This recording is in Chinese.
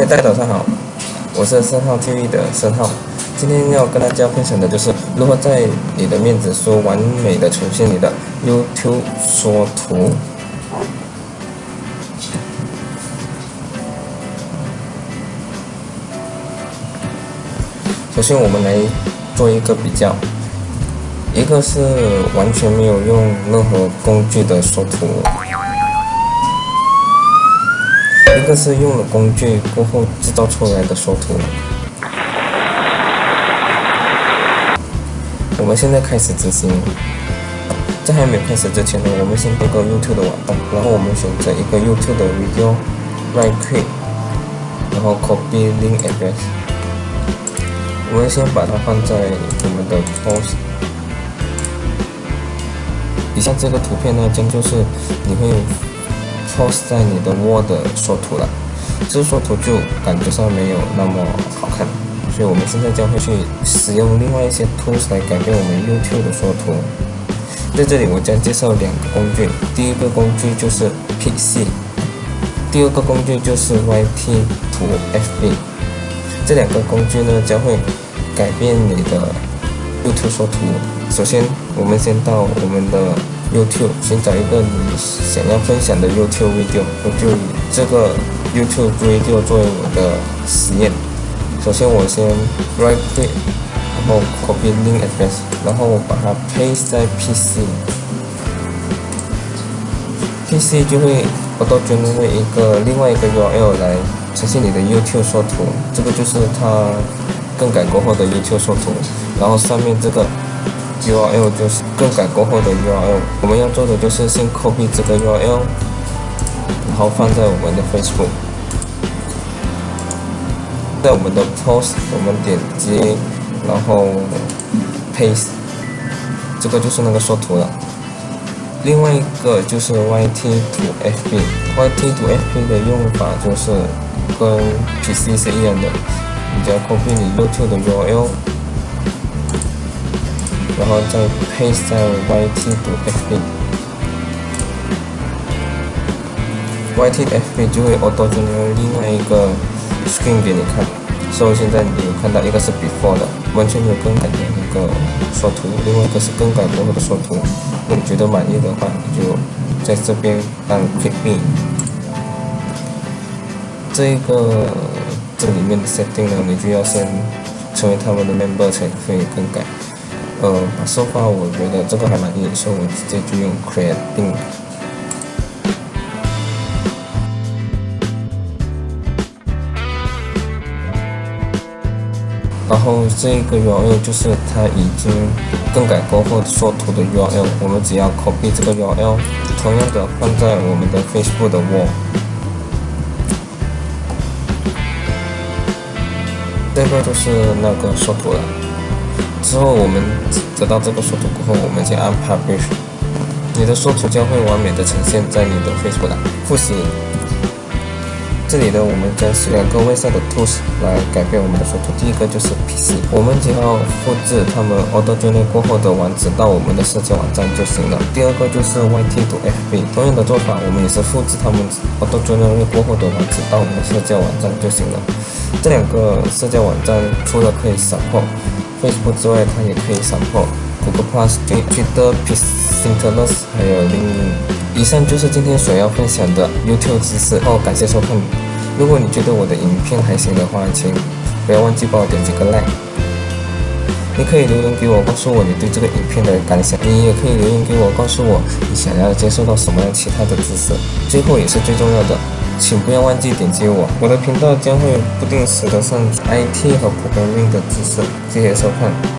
嗨，大家早上好，我是申浩 TV 的申浩。今天要跟大家分享的就是如何在你的面子书完美的呈现你的 YouTube 缩图。首先，我们来做一个比较，一个是完全没有用任何工具的缩图。一个是用了工具过后制造出来的缩图。我们现在开始执行，在还没有开始之前呢，我们先登个 YouTube 的网站，然后我们选择一个 YouTube 的 video，right click，然后 copy link address。我们先把它放在我们的 post。以下这个图片呢，将就是你会。Post 在你的 Word 缩图了，这缩图就感觉上没有那么好看，所以我们现在将会去使用另外一些 tools 来改变我们 YouTube 的缩图。在这里我将介绍两个工具，第一个工具就是 PC，第二个工具就是 YT 图 FB。这两个工具呢将会改变你的 YouTube 缩图。首先，我们先到我们的。YouTube，寻找一个你想要分享的 YouTube video，我就以这个 YouTube video 作为我的实验。首先，我先 right click，然后 copy link address，然后把它 paste 在 PC，PC 就会 auto generate 一个另外一个 URL 来呈现你的 YouTube 缩图，这个就是它更改过后的 YouTube 缩图，然后上面这个。URL 就是更改过后的 URL，我们要做的就是先 copy 这个 URL，然后放在我们的 Facebook，在我们的 post，我们点击，然后 paste，这个就是那个缩图了。另外一个就是 YT to FB，YT to FB 的用法就是跟 PC 是一样的，你只要 copy 你 YouTube 的 URL。然后再 paste YT 读 FB，YT FB 就会 auto generate 另外一个 screen 给你看。所以现在你有看到一个是 before 的，完全没有更改的那个缩图，另外一个是更改过后的缩图。你觉得满意的话，你就在这边按 click me。这个这里面的 setting 呢，你就要先成为他们的 member 才可以更改。呃，说话我觉得这个还满意，所以我直接就用 create 定。然后这个 URL 就是它已经更改过后缩图的 URL，我们只要 copy 这个 URL，同样的放在我们的 Facebook 的 wall。这个就是那个缩图了。之后我们得到这个缩图过后，我们先按 Publish，你的缩图将会完美的呈现在你的 Facebook 复习。这里呢，我们将使两个外设的 Tools 来改变我们的缩图。第一个就是 PC，我们只要复制他们 Auto Generate 过后的网址到我们的社交网站就行了。第二个就是 YT 读 FB，同样的做法，我们也是复制他们 Auto Generate 过后的网址到我们的社交网站就行了。这两个社交网站除了可以扫货。Facebook 之外，它也可以闪破 Google Plus、Twitter、Pinterest，还有 LinkedIn。以上就是今天所要分享的 YouTube 知识。好，感谢收看。如果你觉得我的影片还行的话，请不要忘记帮我点几个 like。你可以留言给我，告诉我你对这个影片的感想。你也可以留言给我，告诉我你想要接受到什么样其他的知识。最后也是最重要的。请不要忘记点击我，我的频道将会不定时的上传 IT 和普遍的知识。谢谢收看。